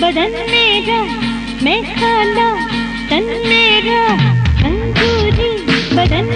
बदन मेरा मैं खाला तन मेरा मंजूरी बदन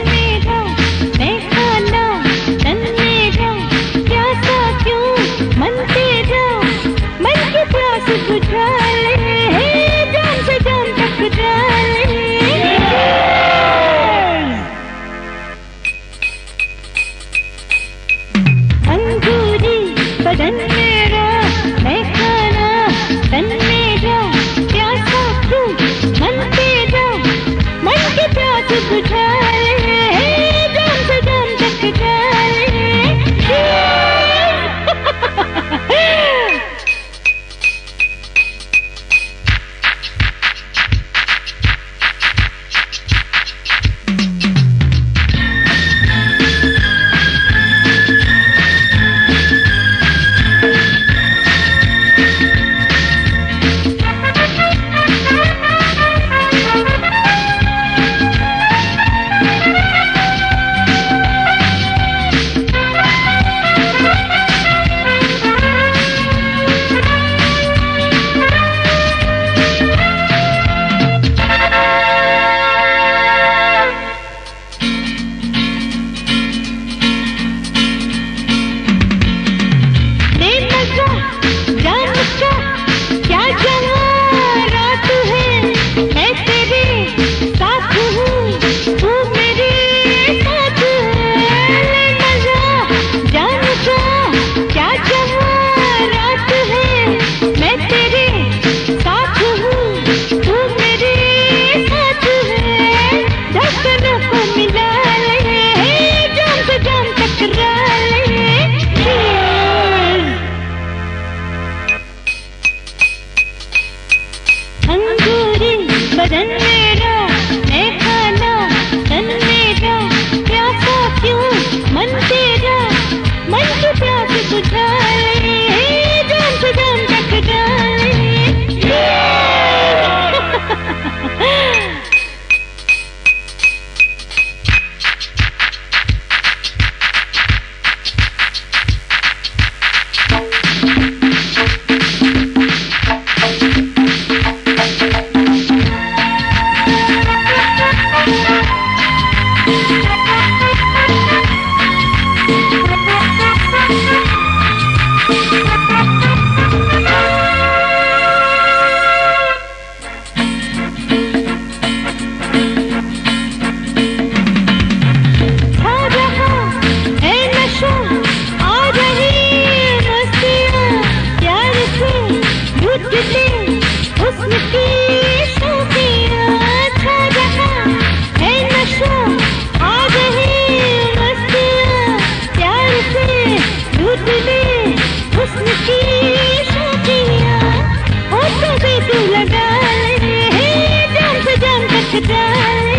人。